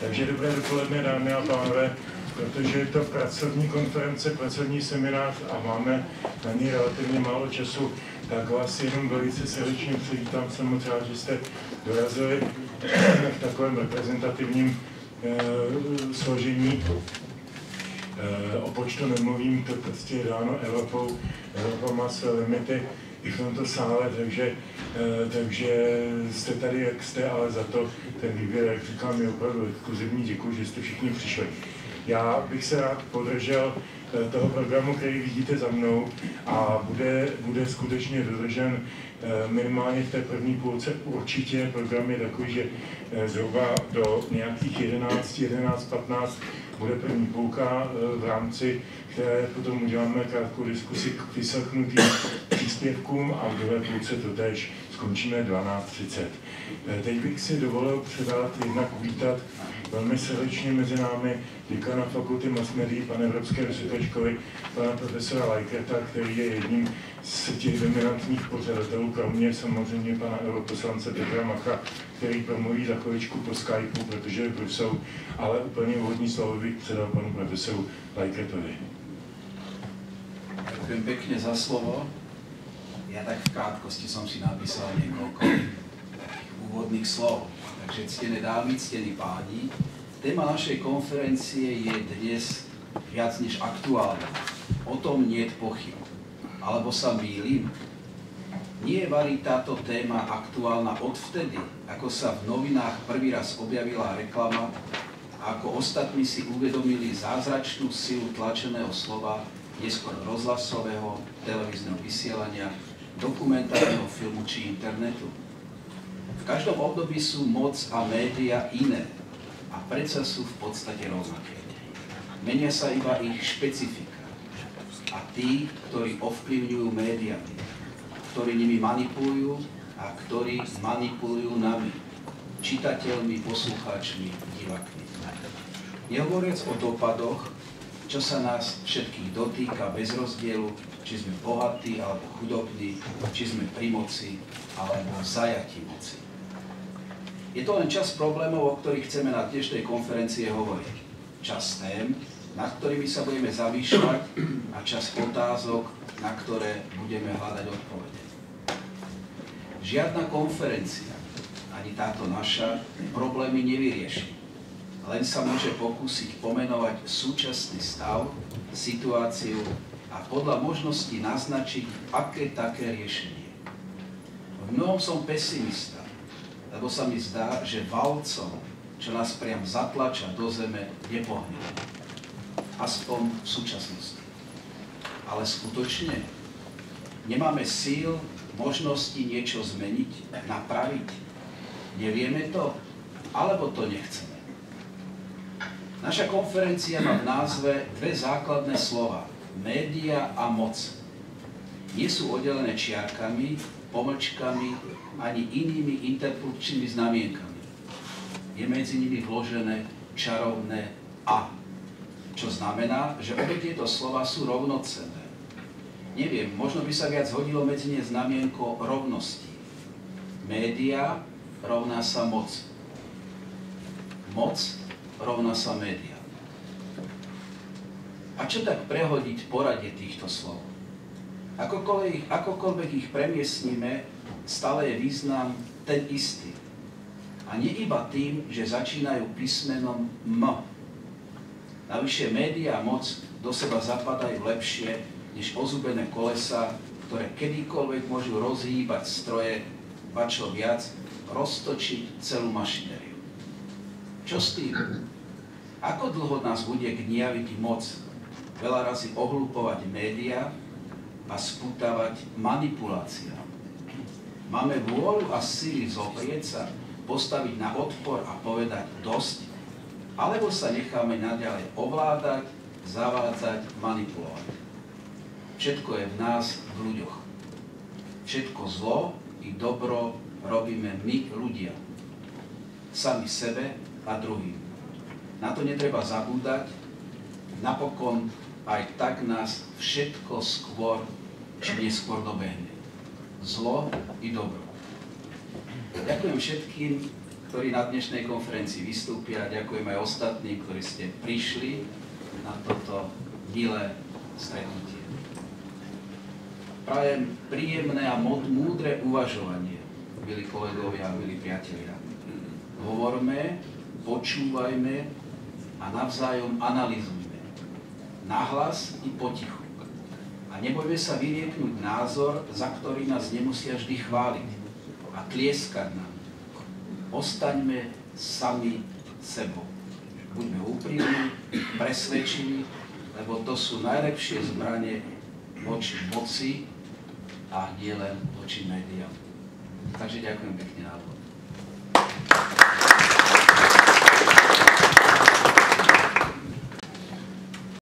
Takže dobré dopoledne, dámy a pánové. Protože je to pracovní konference, pracovní seminář a máme na ní relativně málo času, tak vás jenom velice srdečně přivítám. Jsem moc rád, že jste dorazili v takovém reprezentativním eh, složení. Eh, o počtu nemluvím, to prostě je dáno Evropou. Evropa má své limity i v tomto sále, takže, eh, takže jste tady, jak jste, ale za to ten výběr, jak říkám, je opravdu exkluzivní. Děkuji, že jste všichni přišli. Já bych se rád podržel toho programu, který vidíte za mnou a bude, bude skutečně dodržen eh, minimálně v té první půlce. Určitě program je takový, že zhruba do nějakých 11, 11, 15 bude první půlka v rámci které potom uděláme krátkou diskusi k vyslechnutým příspěvkům a v druhé půlce to tež skončíme 12.30. Eh, teď bych si dovolil předat, jednak uvítat velmi srdečně mezi námi děkana fakulty mass médií, pana Evropské vysoké školy, pana profesora Lajkerta, který je jedním z těch dominantních pořadatelů, kromě samozřejmě pana europoslance Petra Macha, který promluví za chviličku po Skypeu, protože v Bruselu, ale úplně úvodní slovo bych předal panu profesoru Lajkertovi. Ďakujem pekne za slovo. Ja tak v krátkosti som si napísal niekoľko úvodných slov. Takže ctené dámy, ctení páni, téma našej konferencie je dnes viac než aktuálna. O tom nie je pochyb. Alebo sa mýlim? Nie je vari táto téma aktuálna odvtedy, ako sa v novinách prvý raz objavila reklama a ako ostatní si uvedomili zázračnú silu tlačeného slova neskôr rozhlasového, televízneho vysielania, dokumentárneho filmu či internetu. V každom období sú moc a média iné a predsa sú v podstate rovnaké. Menia sa iba ich špecifika. A tí, ktorí ovplyvňujú médiami, ktorí nimi manipulujú a ktorí manipulujú nami, čitateľmi, poslucháčmi, divákmi. Nehovoriac o dopadoch, čo sa nás všetkých dotýka bez rozdielu, či sme bohatí alebo chudobní, či sme pri moci alebo zajatí moci. Je to len čas problémov, o ktorých chceme na dnešnej konferencie hovoriť. Čas tém, nad ktorými sa budeme zamýšľať a čas otázok, na ktoré budeme hľadať odpovede. Žiadna konferencia, ani táto naša, problémy nevyrieši len sa môže pokúsiť pomenovať súčasný stav, situáciu a podľa možností naznačiť, aké také riešenie. V mnohom som pesimista, lebo sa mi zdá, že valcom, čo nás priam zatlača do zeme, nepohne. Aspoň v súčasnosti. Ale skutočne nemáme síl, možnosti niečo zmeniť, napraviť. Nevieme to, alebo to nechceme. Naša konferencia má v názve dve základné slova. Média a moc. Nie sú oddelené čiarkami, pomlčkami ani inými interpunkčnými znamienkami. Je medzi nimi vložené čarovné A, čo znamená, že obe tieto slova sú rovnocenné. Neviem, možno by sa viac hodilo medzi ne znamienko rovnosti. Média rovná sa moc. Moc rovná sa média. A čo tak prehodiť poradie týchto slov? Akokoľvek, akokoľvek ich premiesnime, stále je význam ten istý. A nie iba tým, že začínajú písmenom M. Navyše média a moc do seba zapadajú lepšie než ozubené kolesa, ktoré kedykoľvek môžu rozhýbať stroje, ba čo viac, roztočiť celú mašinériu. Čo s tým? Ako dlho nás bude gniaviť moc veľa razy ohlupovať média a spútavať manipuláciám? Máme vôľu a síly zoprieť sa, postaviť na odpor a povedať dosť, alebo sa necháme naďalej ovládať, zavádzať, manipulovať. Všetko je v nás, v ľuďoch. Všetko zlo i dobro robíme my, ľudia. Sami sebe a druhým. Na to netreba zabúdať. Napokon aj tak nás všetko skôr či neskôr dobehne. Zlo i dobro. Ďakujem všetkým, ktorí na dnešnej konferencii vystúpia. Ďakujem aj ostatným, ktorí ste prišli na toto milé stretnutie. Prajem príjemné a múdre uvažovanie, milí kolegovia a milí priatelia. Hovorme, počúvajme a navzájom analýzujme. Nahlas i potichu. A nebojme sa vyrieknúť názor, za ktorý nás nemusia vždy chváliť a tlieskať nám. Ostaňme sami sebou. Buďme úprimní, presvedčiví, lebo to sú najlepšie zbranie voči moci a nie len voči médiám. Takže ďakujem pekne na úvod.